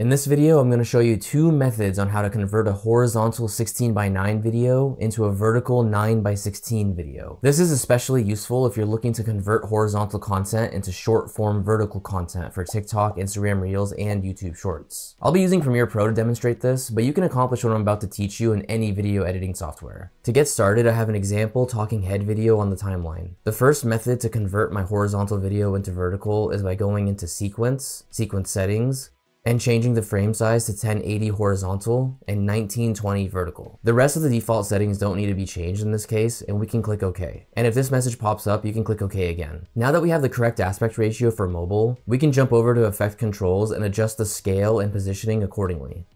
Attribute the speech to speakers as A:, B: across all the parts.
A: In this video, I'm going to show you two methods on how to convert a horizontal 16 by 9 video into a vertical 9 by 16 video. This is especially useful if you're looking to convert horizontal content into short form vertical content for TikTok, Instagram Reels, and YouTube Shorts. I'll be using Premiere Pro to demonstrate this, but you can accomplish what I'm about to teach you in any video editing software. To get started, I have an example talking head video on the timeline. The first method to convert my horizontal video into vertical is by going into Sequence, Sequence Settings, and changing the frame size to 1080 horizontal and 1920 vertical. The rest of the default settings don't need to be changed in this case, and we can click OK. And if this message pops up, you can click OK again. Now that we have the correct aspect ratio for mobile, we can jump over to Effect Controls and adjust the scale and positioning accordingly.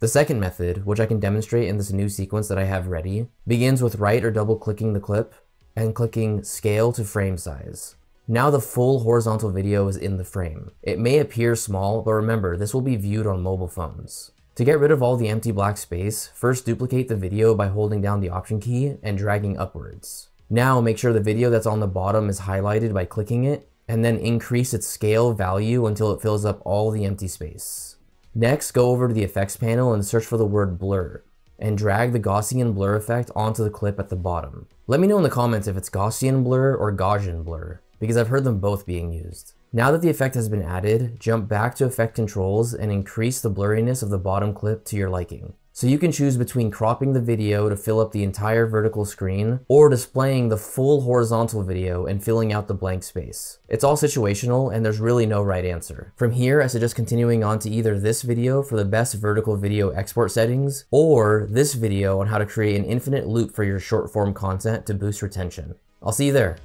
A: The second method, which I can demonstrate in this new sequence that I have ready, begins with right or double clicking the clip and clicking Scale to Frame Size. Now the full horizontal video is in the frame. It may appear small, but remember, this will be viewed on mobile phones. To get rid of all the empty black space, first duplicate the video by holding down the Option key and dragging upwards. Now make sure the video that's on the bottom is highlighted by clicking it, and then increase its scale value until it fills up all the empty space. Next, go over to the effects panel and search for the word blur, and drag the Gaussian blur effect onto the clip at the bottom. Let me know in the comments if it's Gaussian blur or Gaussian blur because I've heard them both being used. Now that the effect has been added, jump back to effect controls and increase the blurriness of the bottom clip to your liking. So you can choose between cropping the video to fill up the entire vertical screen or displaying the full horizontal video and filling out the blank space. It's all situational and there's really no right answer. From here, I suggest continuing on to either this video for the best vertical video export settings or this video on how to create an infinite loop for your short form content to boost retention. I'll see you there.